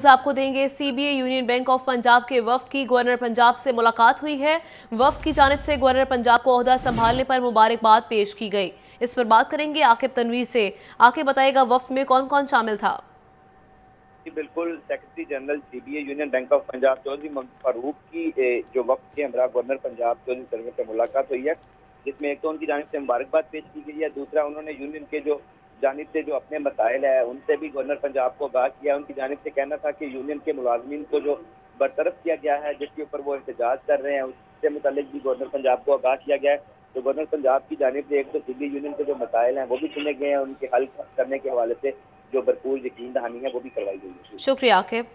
आपको देंगे CBA union bank of Punjab के वफ्द की गवर्नर पंजाब से मुलाकात हुई है। वफ्द की जानब से गवर्नर पंजाब को अहदा संभालने पर मुबारकबाद पेश की गई। इस पर बात करेंगे आकिब तनवीर से। आके बताएगा वफ्द में कौन कौन शामिल था? बिल्कुल secretary general CBA union bank of Punjab Chaudhry Farooq की जो वक्त के हमरा गवर्नर पंजाब चौधरी से मुलाकात हुई है, जिसमें एक तो उनकी जानब से मुबारकबाद पेश की गई है, दूसरा उन्होंने यूनियन के जो जानब से जो अपने मसाइल है, उनसे भी गवर्नर पंजाब को आगाह किया। उनकी जानब से कहना था कि यूनियन के मुलाजमीन को जो बरतरफ किया गया है, जिसके ऊपर वो एहतजाज कर रहे हैं, उससे मुतलिक भी गवर्नर पंजाब को आगाह किया गया है। तो गवर्नर पंजाब की जानब से एक तो सिविल यूनियन के जो मसाइल हैं, वो भी चुने गए हैं, उनके हल करने के हवाले से जो भरपूर यकीन दहानी है वो भी करवाई गई है। शुक्रिया, आकिब।